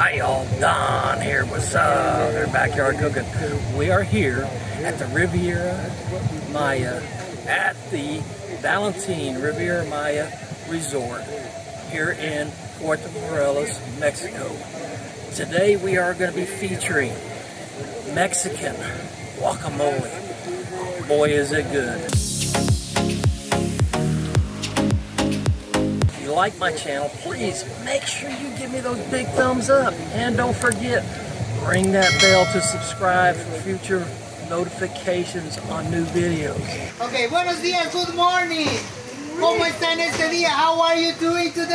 Hi y'all, Don here with Southern Backyard Cooking. We are here at the Riviera Maya at the Valentine Riviera Maya Resort here in Puerto Morelos, Mexico. Today we are going to be featuring Mexican guacamole. Boy is it good. You like my channel, please make sure you give me those big thumbs up. And don't forget, ring that bell to subscribe for future notifications on new videos. Okay, buenos días, good morning. ¿Cómo están este día? How are you doing today?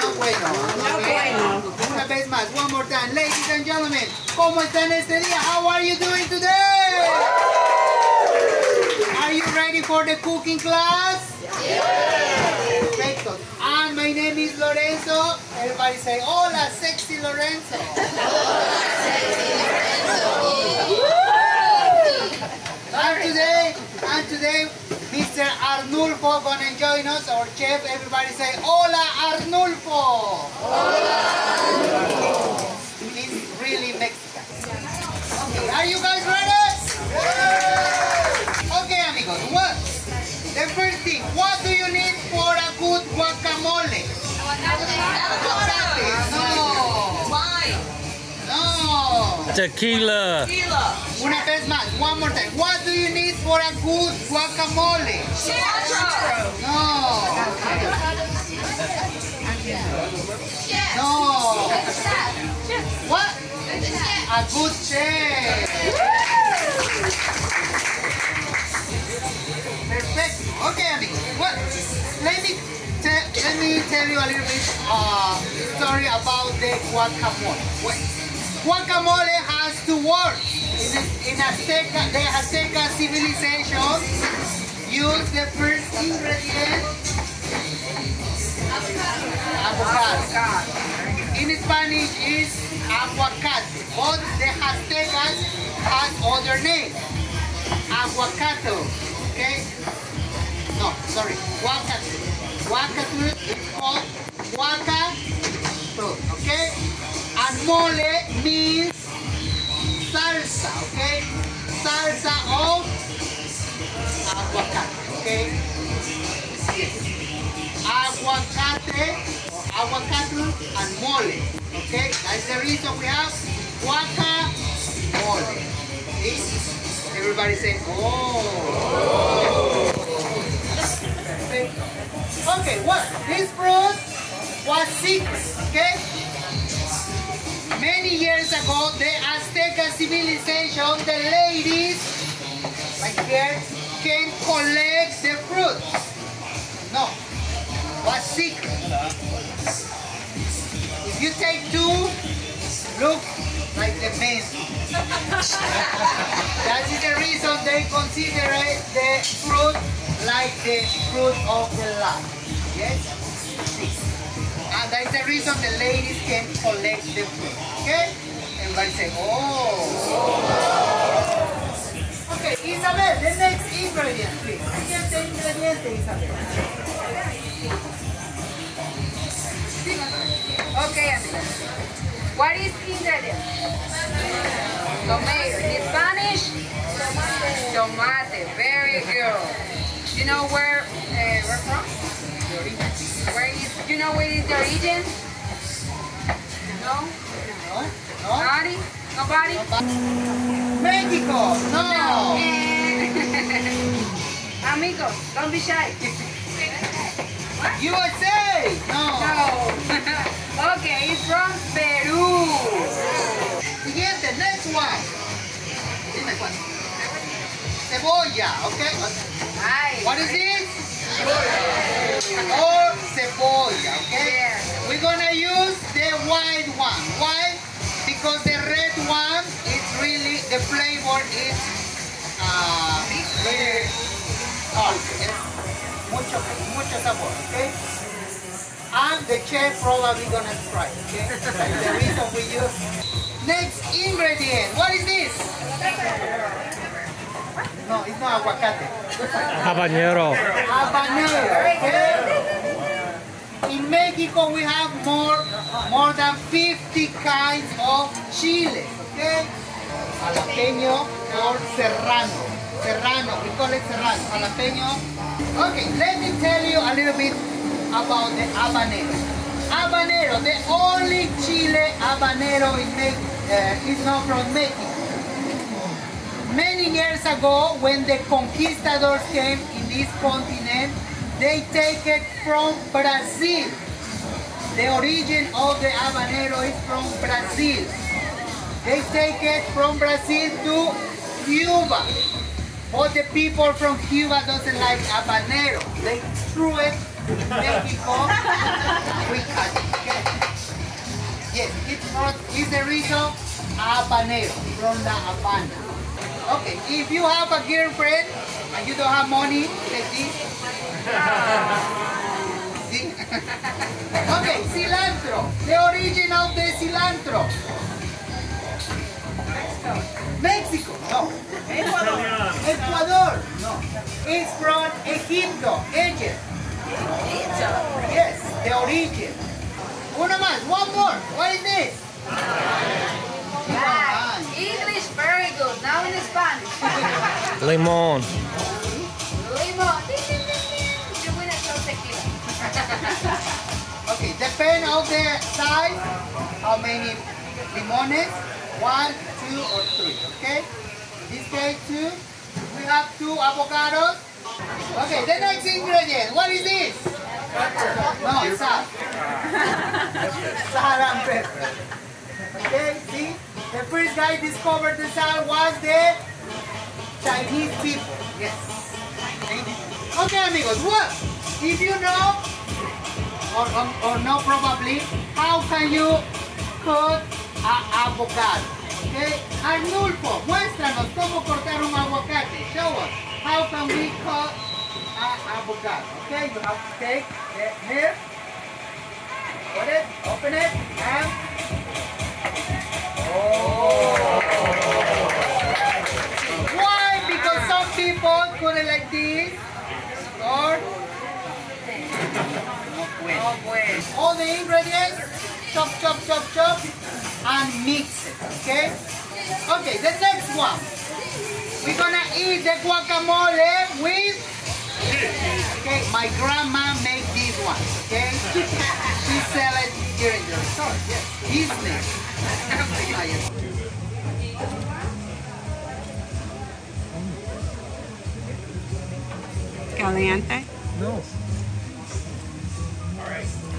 No ah, bueno. Ah, no ah, bueno. Una vez más, one more time. Ladies and gentlemen, ¿cómo están este día? How are you doing today? Ready for the cooking class? Perfecto. And my name is Lorenzo. Everybody say, hola, sexy Lorenzo. And today, and today, Mr. Arnulfo gonna join us, our chef. Everybody say, hola, Arnulfo. Hola. He's No. Tequila. Una vez más, one more time. What do you need for a good guacamole? No. No. What? A good chef. Perfect. Okay, amigos. What? Let me tell let me tell you a little bit uh, story about the guacamole. Wait. Guacamole has two words. In, Azteca, the Azteca civilization use the first ingredient avocado. In Spanish is aguacate, but the Aztecas has other name. Aguacato, okay? No, sorry, guacate. Guacate is called? And mole means salsa, okay? Salsa of aguacate, okay? Aguacate, aguacate and mole, okay? That's the reason we have guacamole. See? Everybody say, oh. Okay, what? This fruit was secret, okay? Many years ago, the Azteca civilization, the ladies, like here, can collect the fruit. No, was secret. If you take two, look like the men. that is the reason they consider the fruit like the fruit of the land. Yes? And that's the reason the ladies can collect the fruit. Okay? Everybody say, oh. Okay, Isabel, the next ingredient, please. Siguiente ingrediente, Isabel. Okay, amigos. What is ingredient? Tomato. In Spanish? Tomate. Very good. You know where uh, we're from? Where is, you know where is the origin? No? No? No? Nobody? Nobody? Mexico! No! Amigos, don't be shy. USA! No! No. okay, it's from Peru. Siguiente, next one. Dime cuál. Cebolla, okay? Ay. What is this? Or cebolla, okay? Yeah. We're gonna use the white one. Why? Because the red one, it's really, the flavor is uh, really hot. Yes? Mucho, mucho sabor, okay? And the chef probably gonna try, okay? That's the reason we use. Next ingredient, what is this? No, it's not aguacate. Habanero. Habanero, okay? In Mexico, we have more more than 50 kinds of chile, okay? Jalapeño or serrano. Serrano, we call it serrano, jalapeño. Okay, let me tell you a little bit about the habanero. Habanero, the only chile habanero in Me- uh, is not from Mexico. Many years ago, when the conquistadors came in this continent, they take it from Brazil. The origin of the habanero is from Brazil. They take it from Brazil to Cuba. But the people from Cuba doesn't like habanero. They threw it to Mexico. we cut it. Yes, it's not, it's the reason habanero from the Habana. Okay, if you have a girlfriend and you don't have money, take this. See? okay, cilantro. The origin of the cilantro. Mexico. No. Ecuador. Ecuador. No. It's from Egipto. Egypt. Yes, the origin. Uno más. One more. What is this? Right. English, very good. Now in Spanish. Limon. Depend of the size, how many limones, one, two, or three, okay? In this case, two. We have two avocados. Okay, the next ingredient, what is this? No, it's salt. salt and pepper. Okay, see? The first guy discovered the salt was the Chinese people. Yes. Okay, amigos, what? If you know or, or, or no probably, how can you cut a avocado? Okay? Arnulfo, muéstranos cómo cortar un aguacate. Show us. How can we cut a avocado? Okay, you have to take the here, put it, open it, and oh. why? Because some people it like this, or Oh, pues. all the ingredients, chop, chop, chop, chop, and mix it, okay? Okay, the next one. We're gonna eat the guacamole with, okay, my grandma made this one, okay? She sell it here in the store, yes, business. Caliente. No.